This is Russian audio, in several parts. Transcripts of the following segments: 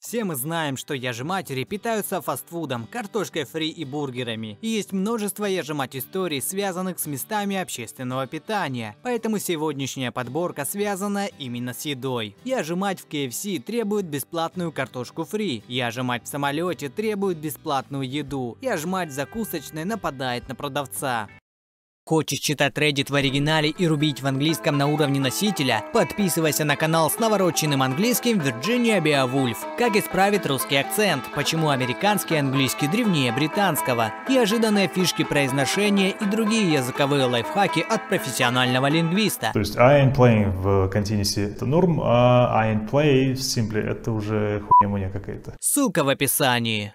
Все мы знаем, что яжематери питаются фастфудом, картошкой фри и бургерами. И есть множество яжемать историй, связанных с местами общественного питания. Поэтому сегодняшняя подборка связана именно с едой. Яжемать в KFC требует бесплатную картошку фри. Яжемать в самолете требует бесплатную еду. Яжмать в закусочной нападает на продавца. Хочешь читать Reddit в оригинале и рубить в английском на уровне носителя? Подписывайся на канал с навороченным английским Virginia Beowulf. Как исправить русский акцент? Почему американский английский древнее британского? И ожиданные фишки произношения и другие языковые лайфхаки от профессионального лингвиста. То есть I ain't playing в continuous это норм, а I ain't play в simple это уже хуйня какая-то. Ссылка в описании.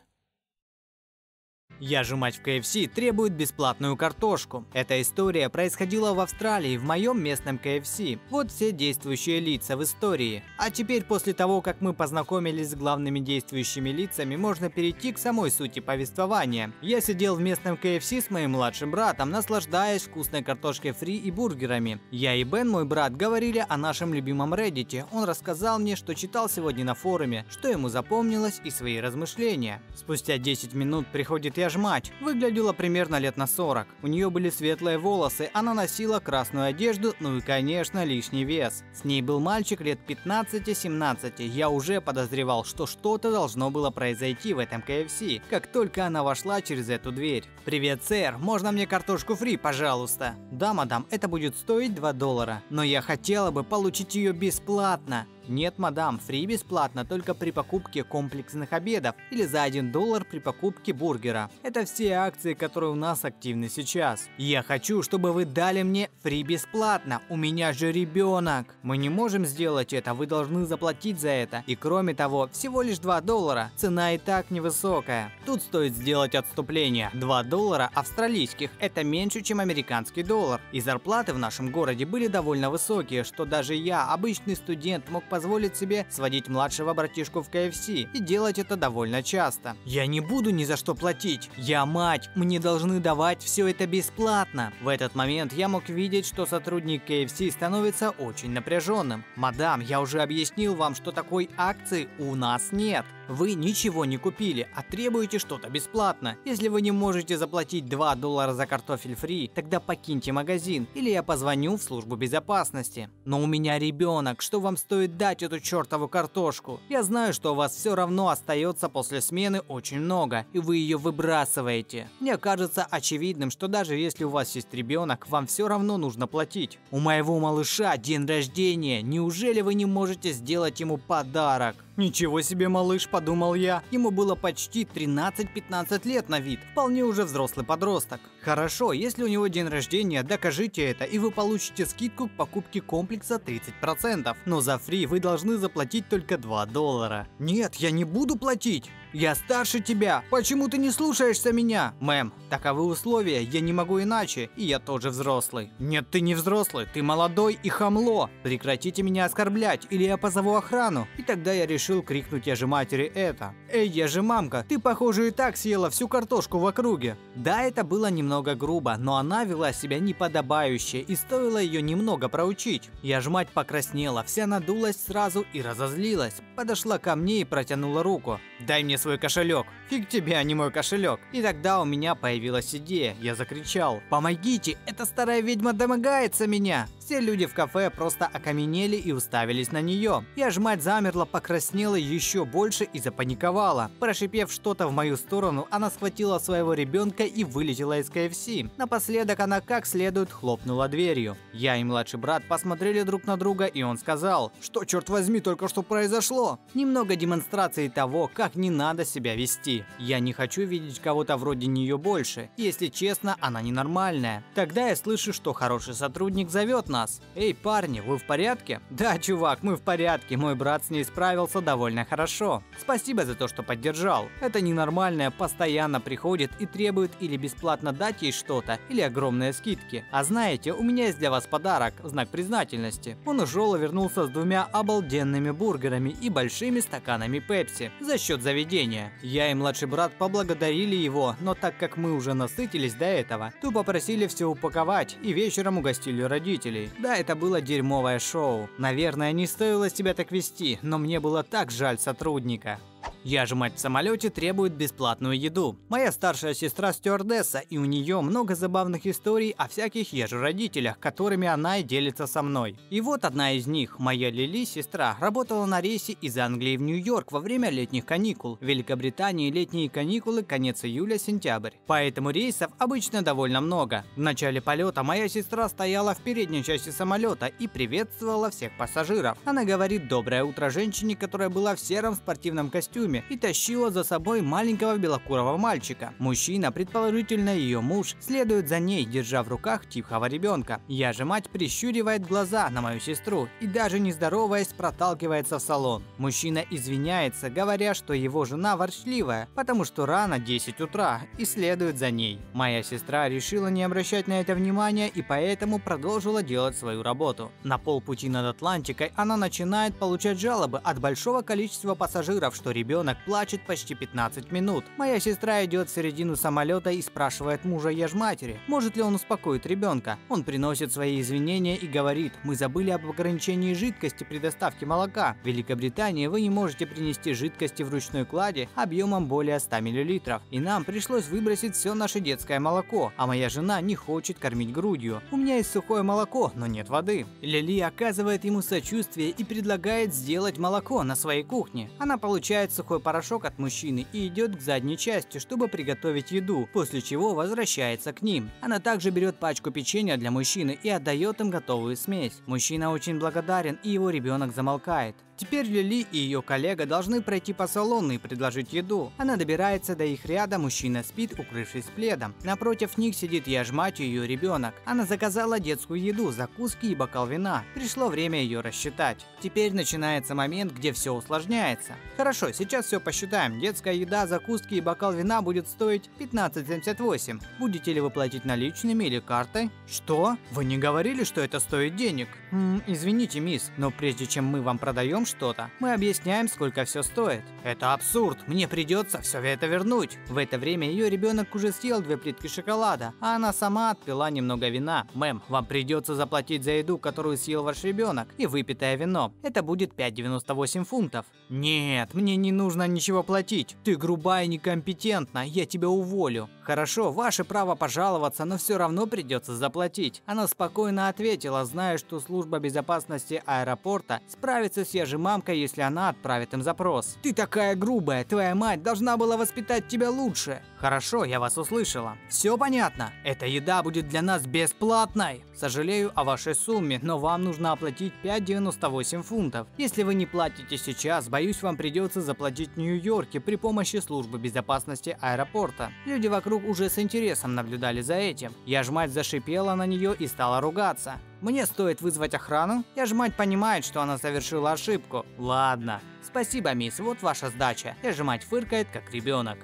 Я же мать в KFC требует бесплатную картошку. Эта история происходила в Австралии, в моем местном KFC. Вот все действующие лица в истории. А теперь, после того, как мы познакомились с главными действующими лицами, можно перейти к самой сути повествования. Я сидел в местном KFC с моим младшим братом, наслаждаясь вкусной картошкой фри и бургерами. Я и Бен, мой брат, говорили о нашем любимом Reddit. Он рассказал мне, что читал сегодня на форуме, что ему запомнилось и свои размышления. Спустя 10 минут приходит я ж мать. Выглядела примерно лет на 40. У нее были светлые волосы, она носила красную одежду, ну и, конечно, лишний вес. С ней был мальчик лет 15-17. Я уже подозревал, что что-то должно было произойти в этом KFC, как только она вошла через эту дверь. «Привет, сэр, можно мне картошку фри, пожалуйста?» «Да, мадам, это будет стоить 2 доллара, но я хотела бы получить ее бесплатно». Нет, мадам, фри бесплатно только при покупке комплексных обедов или за 1 доллар при покупке бургера. Это все акции, которые у нас активны сейчас. Я хочу, чтобы вы дали мне фри бесплатно. У меня же ребенок. Мы не можем сделать это, вы должны заплатить за это. И кроме того, всего лишь 2 доллара. Цена и так невысокая. Тут стоит сделать отступление. 2 доллара австралийских – это меньше, чем американский доллар. И зарплаты в нашем городе были довольно высокие, что даже я, обычный студент, мог позволить себе сводить младшего братишку в КФС и делать это довольно часто. Я не буду ни за что платить. Я мать, мне должны давать все это бесплатно. В этот момент я мог видеть, что сотрудник КФС становится очень напряженным. Мадам, я уже объяснил вам, что такой акции у нас нет. Вы ничего не купили, а требуете что-то бесплатно. Если вы не можете заплатить 2 доллара за картофель фри, тогда покиньте магазин, или я позвоню в службу безопасности. Но у меня ребенок, что вам стоит дать эту чертову картошку? Я знаю, что у вас все равно остается после смены очень много, и вы ее выбрасываете. Мне кажется очевидным, что даже если у вас есть ребенок, вам все равно нужно платить. У моего малыша день рождения, неужели вы не можете сделать ему подарок? Ничего себе, малыш, подумал я. Ему было почти 13-15 лет на вид. Вполне уже взрослый подросток. Хорошо, если у него день рождения, докажите это, и вы получите скидку к покупке комплекса 30%. Но за фри вы должны заплатить только 2 доллара. Нет, я не буду платить. Я старше тебя. Почему ты не слушаешься меня? Мэм, таковы условия, я не могу иначе, и я тоже взрослый. Нет, ты не взрослый, ты молодой и хамло. Прекратите меня оскорблять, или я позову охрану. И тогда я решил крикнуть я же матери это. Эй, я же мамка, ты похоже и так съела всю картошку в округе. Да, это было немного грубо, но она вела себя неподобающе, и стоило ее немного проучить. Я ж мать покраснела, вся надулась сразу и разозлилась. Подошла ко мне и протянула руку. Дай мне свой кошелек. Фиг тебе, а не мой кошелек. И тогда у меня появилась идея. Я закричал. Помогите, эта старая ведьма домогается меня. Все люди в кафе просто окаменели и уставились на нее. Я ж мать замерла, покраснела еще больше и запаниковала. Прошипев что-то в мою сторону, она схватила своего ребенка и вылетела из КФС. Напоследок она как следует хлопнула дверью. Я и младший брат посмотрели друг на друга, и он сказал, что черт возьми только что произошло. Немного демонстрации того, как не надо себя вести. Я не хочу видеть кого-то вроде нее больше. Если честно, она ненормальная. Тогда я слышу, что хороший сотрудник зовет нас. Эй, парни, вы в порядке? Да, чувак, мы в порядке. Мой брат с ней справился довольно хорошо. Спасибо за то, что поддержал. Это ненормальная постоянно приходит и требует или бесплатно дать ей что-то, или огромные скидки. А знаете, у меня есть для вас подарок, знак признательности. Он ушел и вернулся с двумя обалденными бургерами и большими стаканами пепси за счет заведения. Я и младший брат поблагодарили его, но так как мы уже насытились до этого, то попросили все упаковать и вечером угостили родителей. Да, это было дерьмовое шоу. Наверное, не стоило себя так вести, но мне было так жаль сотрудника. Я же мать в самолете требует бесплатную еду. Моя старшая сестра стюардесса, и у нее много забавных историй о всяких ежу-родителях, которыми она и делится со мной. И вот одна из них. Моя Лили, сестра, работала на рейсе из Англии в Нью-Йорк во время летних каникул. В Великобритании летние каникулы конец июля-сентябрь. Поэтому рейсов обычно довольно много. В начале полета моя сестра стояла в передней части самолета и приветствовала всех пассажиров. Она говорит «Доброе утро» женщине, которая была в сером спортивном костюме и тащила за собой маленького белокурого мальчика. Мужчина, предположительно ее муж, следует за ней, держа в руках тихого ребенка. Я же мать прищуривает глаза на мою сестру и даже не здороваясь проталкивается в салон. Мужчина извиняется, говоря, что его жена ворчливая, потому что рано 10 утра и следует за ней. Моя сестра решила не обращать на это внимания и поэтому продолжила делать свою работу. На полпути над Атлантикой она начинает получать жалобы от большого количества пассажиров, что ребенок плачет почти 15 минут. Моя сестра идет в середину самолета и спрашивает мужа ежматери, может ли он успокоить ребенка. Он приносит свои извинения и говорит, мы забыли об ограничении жидкости при доставке молока. В Великобритании вы не можете принести жидкости в ручной кладе объемом более 100 мл. И нам пришлось выбросить все наше детское молоко, а моя жена не хочет кормить грудью. У меня есть сухое молоко, но нет воды. Лили оказывает ему сочувствие и предлагает сделать молоко на своей кухне. Она получает сухой порошок от мужчины и идет к задней части, чтобы приготовить еду, после чего возвращается к ним. Она также берет пачку печенья для мужчины и отдает им готовую смесь. Мужчина очень благодарен и его ребенок замолкает. Теперь Лили и ее коллега должны пройти по салону и предложить еду. Она добирается до их ряда, мужчина спит, укрывшись пледом. Напротив них сидит я мать и ее ребенок. Она заказала детскую еду, закуски и бокал вина. Пришло время ее рассчитать. Теперь начинается момент, где все усложняется. Хорошо, сейчас все посчитаем. Детская еда, закуски и бокал вина будет стоить 15,78. Будете ли вы платить наличными или картой? Что? Вы не говорили, что это стоит денег? М -м, извините, мисс, но прежде чем мы вам продаем что-то, мы объясняем, сколько все стоит. Это абсурд, мне придется все это вернуть. В это время ее ребенок уже съел две плитки шоколада, а она сама отпила немного вина. Мэм, вам придется заплатить за еду, которую съел ваш ребенок, и выпитое вино. Это будет 5,98 фунтов. Нет, мне не нужно ничего платить. Ты грубая и некомпетентна, я тебя уволю. Хорошо, ваше право пожаловаться, но все равно придется заплатить. Она спокойно ответила, зная, что служба безопасности аэропорта справится с ежемамкой, если она отправит им запрос. Ты такая грубая, твоя мать должна была воспитать тебя лучше. Хорошо, я вас услышала. Все понятно. Эта еда будет для нас бесплатной. Сожалею о вашей сумме, но вам нужно оплатить 5,98 фунтов. Если вы не платите сейчас, боюсь, вам придется заплатить в Нью-Йорке при помощи службы безопасности аэропорта. Люди вокруг уже с интересом наблюдали за этим. Я ж мать зашипела на нее и стала ругаться. Мне стоит вызвать охрану? Я ж мать понимает, что она совершила ошибку. Ладно. Спасибо, мисс, вот ваша сдача. Я же мать фыркает, как ребенок.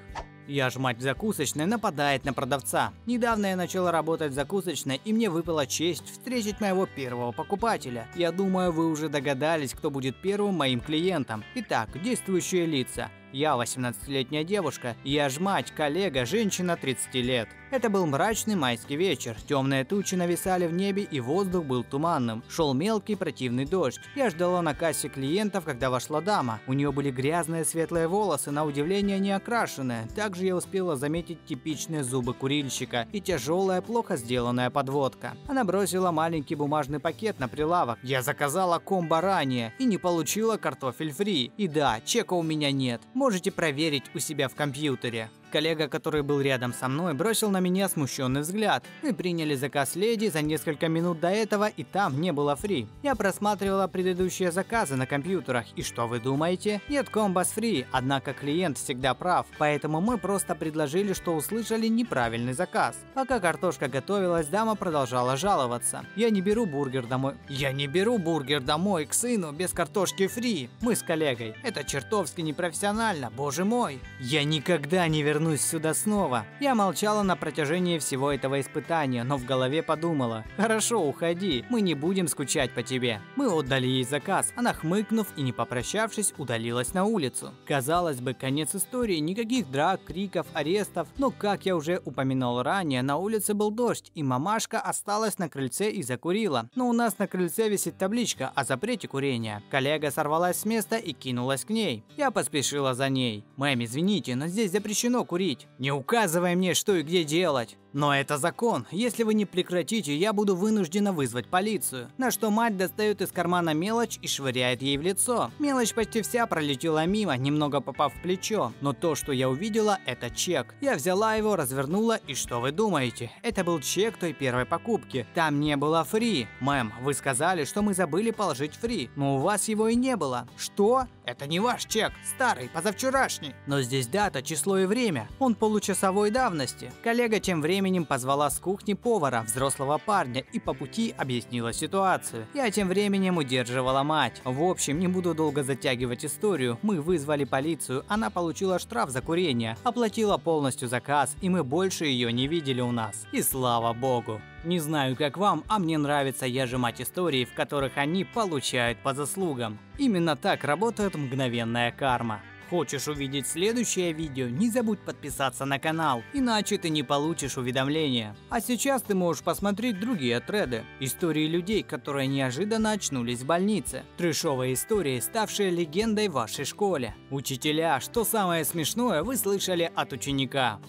Я ж мать в закусочной нападает на продавца. Недавно я начала работать в закусочной, и мне выпала честь встретить моего первого покупателя. Я думаю, вы уже догадались, кто будет первым моим клиентом. Итак, действующие лица. Я 18-летняя девушка, я ж мать, коллега, женщина 30 лет. Это был мрачный майский вечер. Темные тучи нависали в небе, и воздух был туманным. Шел мелкий противный дождь. Я ждала на кассе клиентов, когда вошла дама. У нее были грязные светлые волосы, на удивление не окрашенные. Также я успела заметить типичные зубы курильщика и тяжелая, плохо сделанная подводка. Она бросила маленький бумажный пакет на прилавок. Я заказала комбо ранее и не получила картофель фри. И да, чека у меня нет. Можете проверить у себя в компьютере. Коллега, который был рядом со мной, бросил на меня смущенный взгляд. Мы приняли заказ леди за несколько минут до этого, и там не было фри. Я просматривала предыдущие заказы на компьютерах, и что вы думаете? Нет комбо с фри, однако клиент всегда прав, поэтому мы просто предложили, что услышали неправильный заказ. Пока картошка готовилась, дама продолжала жаловаться. Я не беру бургер домой. Я не беру бургер домой к сыну без картошки фри. Мы с коллегой. Это чертовски непрофессионально, боже мой. Я никогда не верну вернусь сюда снова. Я молчала на протяжении всего этого испытания, но в голове подумала, хорошо, уходи, мы не будем скучать по тебе. Мы отдали ей заказ, она хмыкнув и не попрощавшись, удалилась на улицу. Казалось бы, конец истории, никаких драк, криков, арестов, но как я уже упоминал ранее, на улице был дождь, и мамашка осталась на крыльце и закурила. Но у нас на крыльце висит табличка о запрете курения. Коллега сорвалась с места и кинулась к ней. Я поспешила за ней. Мэм, извините, но здесь запрещено курить. Не указывай мне, что и где делать. Но это закон. Если вы не прекратите, я буду вынуждена вызвать полицию. На что мать достает из кармана мелочь и швыряет ей в лицо. Мелочь почти вся пролетела мимо, немного попав в плечо. Но то, что я увидела, это чек. Я взяла его, развернула, и что вы думаете? Это был чек той первой покупки. Там не было фри. Мэм, вы сказали, что мы забыли положить фри, но у вас его и не было. Что? Это не ваш чек, старый, позавчерашний. Но здесь дата, число и время. Он получасовой давности. Коллега тем временем позвала с кухни повара, взрослого парня, и по пути объяснила ситуацию. Я тем временем удерживала мать. В общем, не буду долго затягивать историю. Мы вызвали полицию, она получила штраф за курение, оплатила полностью заказ, и мы больше ее не видели у нас. И слава богу. Не знаю, как вам, а мне нравится яжемать истории, в которых они получают по заслугам. Именно так работает мгновенная карма. Хочешь увидеть следующее видео, не забудь подписаться на канал, иначе ты не получишь уведомления. А сейчас ты можешь посмотреть другие треды. Истории людей, которые неожиданно очнулись в больнице. Трешовые истории, ставшие легендой в вашей школе. Учителя, что самое смешное вы слышали от ученика.